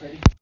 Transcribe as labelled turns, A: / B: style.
A: Ready?